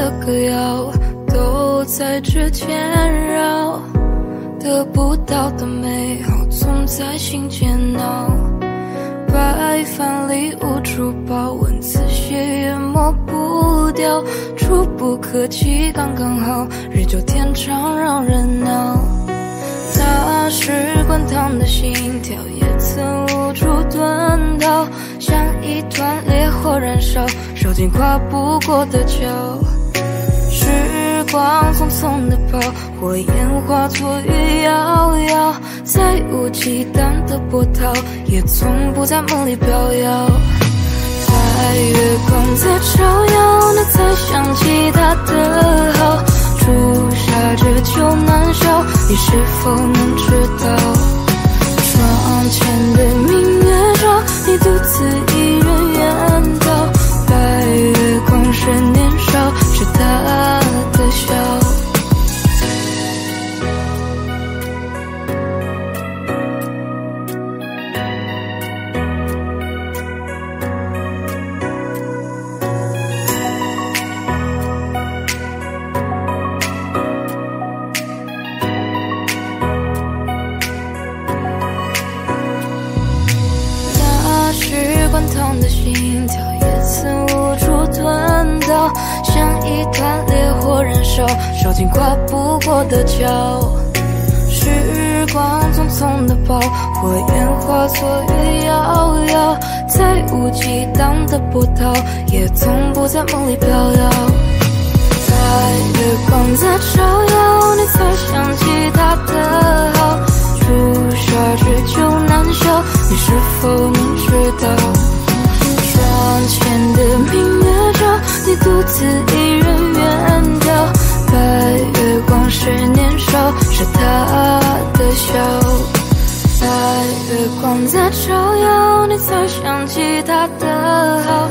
的歌谣都在指尖绕，得不到的美好总在心间闹。白饭里无处报，文字血也抹不掉，触不可及刚刚好，日久天长让人恼。那时滚烫的心跳也曾无处遁逃，像一团烈火燃烧，烧尽跨不过的桥。时光匆匆的跑，火焰化作雨遥遥，再无忌惮的波涛，也从不在梦里飘摇。在月光在照耀，你才想起他的好。朱砂痣久难消，你是否能知滚烫的心跳，也曾无处遁逃，像一团烈火燃烧，烧尽跨不过的桥。时光匆匆的跑，火焰化作雨遥遥，再无忌惮的波涛，也从不在梦里飘摇。在月光在照耀，你才想起他的好。朱砂这酒难消，你是否能知道？窗前的明月照，你独自一人远眺。白月光是年少，是他的笑。白月光在照耀，你才想起他的好